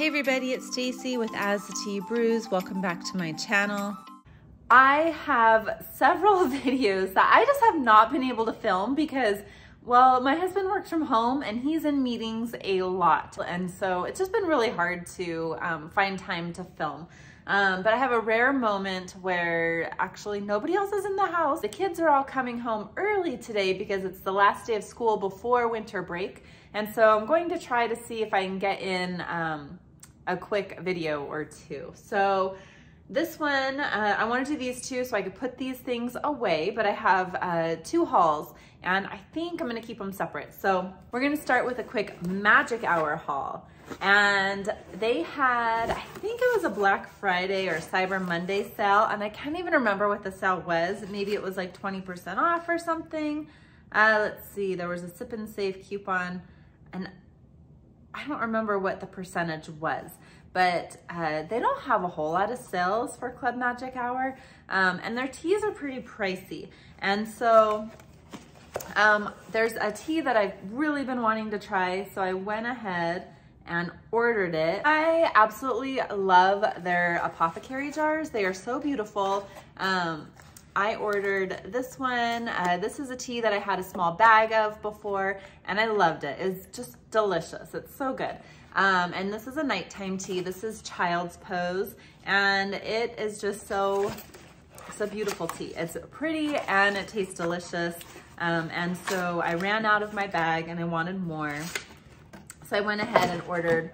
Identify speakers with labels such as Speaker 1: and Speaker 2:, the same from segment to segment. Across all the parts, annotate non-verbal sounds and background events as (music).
Speaker 1: Hey everybody, it's Stacey with As the Tea Brews. Welcome back to my channel.
Speaker 2: I have several (laughs) videos that I just have not been able to film because well, my husband works from home and he's in meetings a lot. And so it's just been really hard to um, find time to film. Um, but I have a rare moment where actually nobody else is in the house. The kids are all coming home early today because it's the last day of school before winter break. And so I'm going to try to see if I can get in um, a quick video or two. So this one, uh, I want to do these two so I could put these things away, but I have uh, two hauls and I think I'm gonna keep them separate. So we're gonna start with a quick magic hour haul. And they had, I think it was a Black Friday or Cyber Monday sale, and I can't even remember what the sale was. Maybe it was like 20% off or something. Uh, let's see, there was a sip and save coupon, and I don't remember what the percentage was but uh, they don't have a whole lot of sales for Club Magic Hour, um, and their teas are pretty pricey. And so um, there's a tea that I've really been wanting to try, so I went ahead and ordered it. I absolutely love their apothecary jars. They are so beautiful. Um, I ordered this one. Uh, this is a tea that I had a small bag of before and I loved it. It's just delicious. It's so good. Um, and this is a nighttime tea. This is Child's Pose, and it is just so, it's a beautiful tea. It's pretty and it tastes delicious. Um, and so I ran out of my bag and I wanted more. So I went ahead and ordered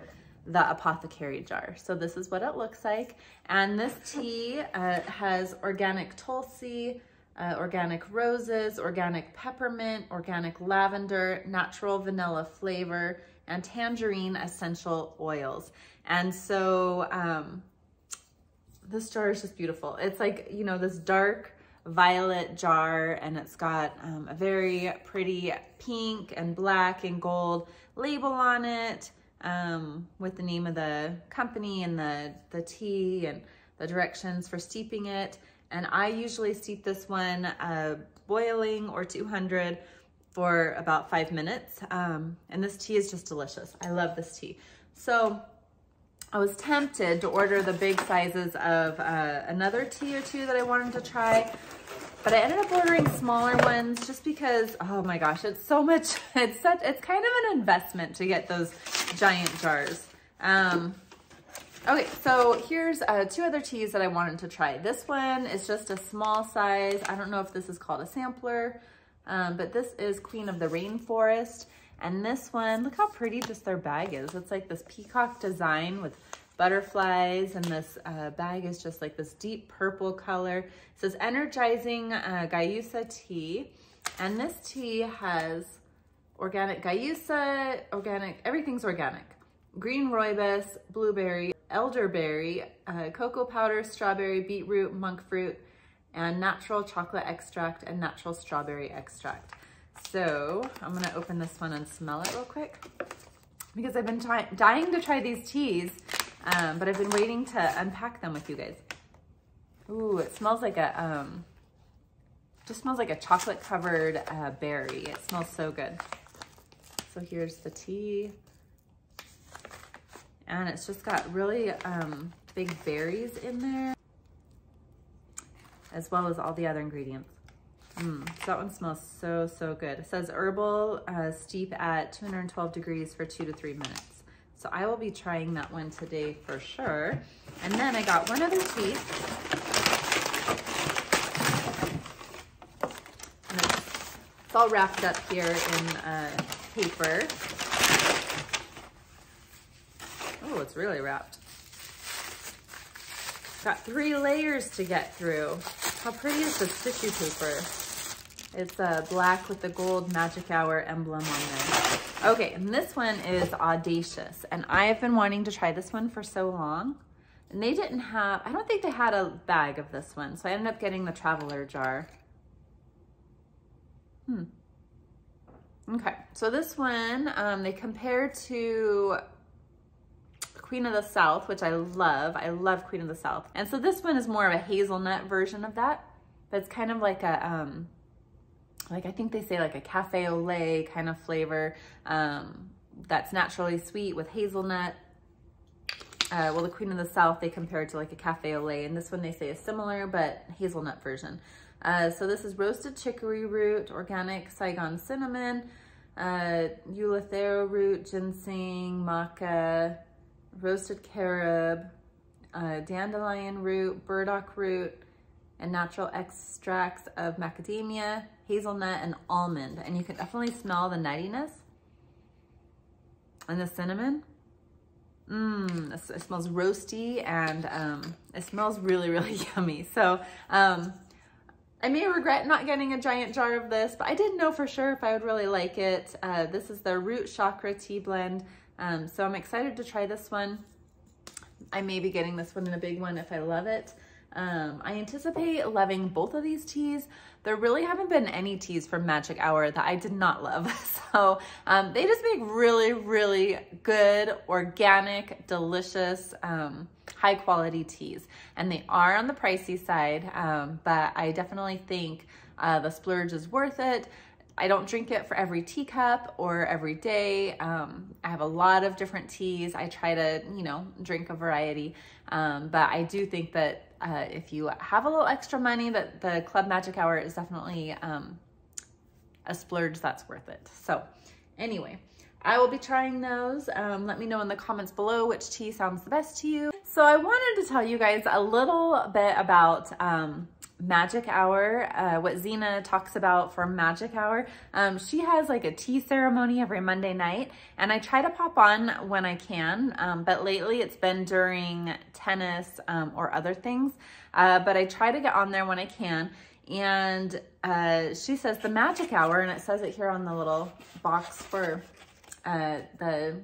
Speaker 2: the apothecary jar. So this is what it looks like. And this tea uh, has organic tulsi, uh, organic roses, organic peppermint, organic lavender, natural vanilla flavor, and tangerine essential oils. And so um, this jar is just beautiful. It's like, you know, this dark violet jar and it's got um, a very pretty pink and black and gold label on it um, with the name of the company and the, the tea and the directions for steeping it. And I usually steep this one uh, boiling or 200 for about five minutes. Um, and this tea is just delicious. I love this tea. So I was tempted to order the big sizes of uh, another tea or two that I wanted to try, but I ended up ordering smaller ones just because, oh my gosh, it's so much, (laughs) it's such, it's kind of an investment to get those giant jars. Um, okay, so here's uh, two other teas that I wanted to try. This one is just a small size. I don't know if this is called a sampler. Um, but this is Queen of the Rainforest. And this one, look how pretty just their bag is. It's like this peacock design with butterflies and this uh, bag is just like this deep purple color. It says energizing uh, Guayusa tea. And this tea has organic Guayusa, organic, everything's organic. Green rooibos, blueberry, elderberry, uh, cocoa powder, strawberry, beetroot, monk fruit, and natural chocolate extract and natural strawberry extract. So I'm gonna open this one and smell it real quick because I've been dying to try these teas, um, but I've been waiting to unpack them with you guys. Ooh, it smells like a, um, just smells like a chocolate covered uh, berry. It smells so good. So here's the tea. And it's just got really um, big berries in there as well as all the other ingredients. Mm, so that one smells so, so good. It says herbal uh, steep at 212 degrees for two to three minutes. So I will be trying that one today for sure. And then I got one other tea. It's, it's all wrapped up here in uh, paper. Oh, it's really wrapped. Got three layers to get through. How pretty is this tissue paper? It's uh, black with the gold magic hour emblem on there. Okay, and this one is Audacious. And I have been wanting to try this one for so long. And they didn't have, I don't think they had a bag of this one. So I ended up getting the traveler jar. Hmm. Okay, so this one, um, they compare to Queen of the South, which I love. I love Queen of the South. And so this one is more of a hazelnut version of that, but it's kind of like a, um, like I think they say like a cafe au lait kind of flavor um, that's naturally sweet with hazelnut. uh, well, the Queen of the South, they compare it to like a cafe au lait, and this one they say is similar, but hazelnut version. Uh, so this is roasted chicory root, organic Saigon cinnamon, uh, root, ginseng, maca, roasted carob, uh, dandelion root, burdock root, and natural extracts of macadamia, hazelnut, and almond. And you can definitely smell the nuttiness and the cinnamon. Mmm, it smells roasty and um, it smells really, really (laughs) yummy. So um, I may regret not getting a giant jar of this, but I didn't know for sure if I would really like it. Uh, this is the Root Chakra Tea Blend. Um, so I'm excited to try this one. I may be getting this one in a big one if I love it. Um, I anticipate loving both of these teas. There really haven't been any teas from Magic Hour that I did not love. (laughs) So um, they just make really, really good, organic, delicious, um, high quality teas. And they are on the pricey side, um, but I definitely think uh, the splurge is worth it. I don't drink it for every teacup or every day. Um, I have a lot of different teas. I try to, you know, drink a variety. Um, but I do think that uh, if you have a little extra money, that the Club Magic Hour is definitely um, a splurge that's worth it. So anyway, I will be trying those. Um, let me know in the comments below which tea sounds the best to you. So I wanted to tell you guys a little bit about um, Magic Hour, uh, what Zhena talks about for Magic Hour. Um, she has like a tea ceremony every Monday night, and I try to pop on when I can, um, but lately it's been during tennis um, or other things, uh, but I try to get on there when I can. And uh, she says the Magic Hour, and it says it here on the little box for uh, the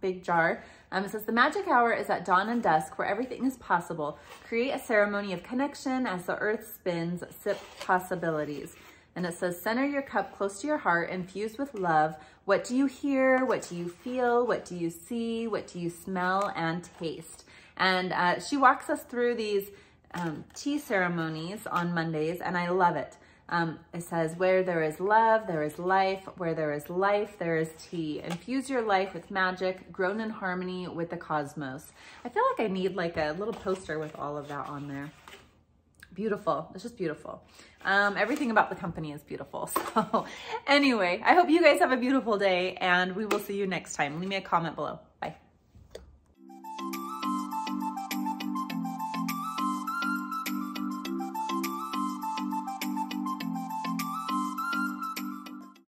Speaker 2: big jar. Um, it says, the magic hour is at dawn and dusk where everything is possible. Create a ceremony of connection as the earth spins, sip possibilities. And it says, center your cup close to your heart, infused with love. What do you hear? What do you feel? What do you see? What do you smell and taste? And uh, she walks us through these um, tea ceremonies on Mondays, and I love it. Um, it says, where there is love, there is life. Where there is life, there is tea. Infuse your life with magic, grown in harmony with the cosmos. I feel like I need like a little poster with all of that on there. Beautiful. It's just beautiful. Um, everything about the company is beautiful. (laughs) So anyway, I hope you guys have a beautiful day and we will see you next time. Leave me a comment below.